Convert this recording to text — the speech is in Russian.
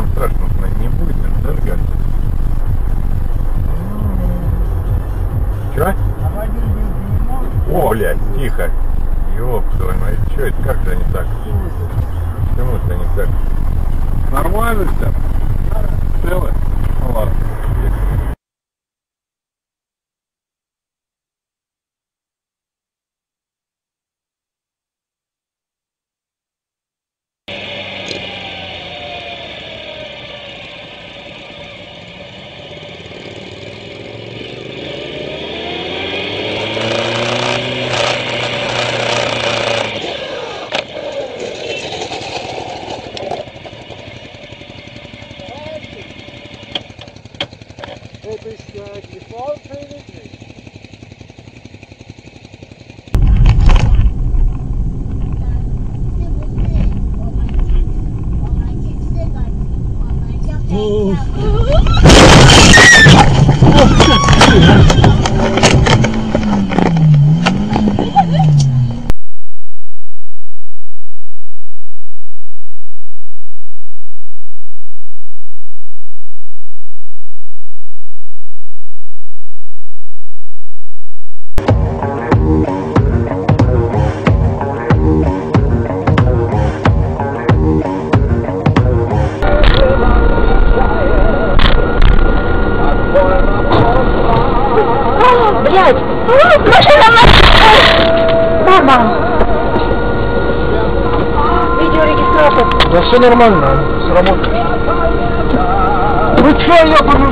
там страшно не будет, да, Галь? Че? О, блядь, тихо. Ёб твою мать, что это, как же они так? Почему-то они так? Нормально все? Целое? Oh. Блять! Машина, Мама! Видеорегистратор. Да все нормально, сработает. Вы че, ёбаный